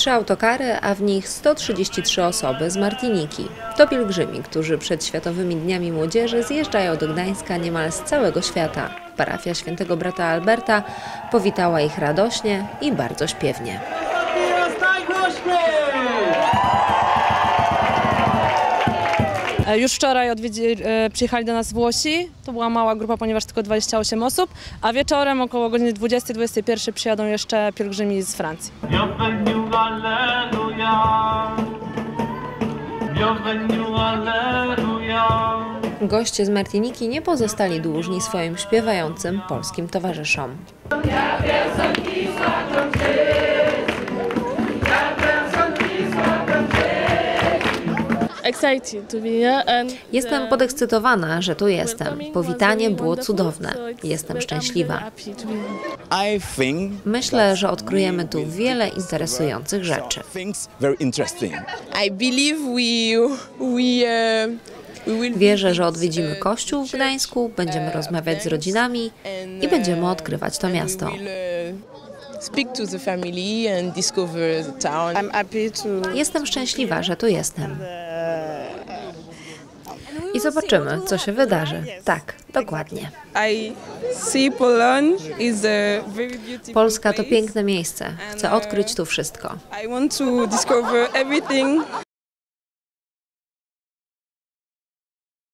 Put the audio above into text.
Trzy autokary, a w nich 133 osoby z Martiniki. To pielgrzymi, którzy przed Światowymi Dniami Młodzieży zjeżdżają do Gdańska niemal z całego świata. Parafia świętego brata Alberta powitała ich radośnie i bardzo śpiewnie. E, Już wczoraj odwiedzi, e, przyjechali do nas Włosi. To była mała grupa, ponieważ tylko 28 osób, a wieczorem około godziny 20-21 przyjadą jeszcze pielgrzymi z Francji. Alleluja! Bienvenue, Alleluja! Goście z Martiniki nie pozostali dłużni swoim śpiewającym polskim towarzyszom. excited Jestem podekscytowana, że tu jestem. Powitanie było cudowne. Jestem szczęśliwa. Myślę, że odkryjemy tu wiele interesujących rzeczy. uh, Wierzę, że odwiedzimy uh, kościół w Gdańsku, będziemy rozmawiać z rodzinami i będziemy odkrywać to miasto. uh, Jestem szczęśliwa, że tu jestem. I zobaczymy, co się wydarzy. Tak, dokładnie. Polska to piękne miejsce. Chcę odkryć tu wszystko.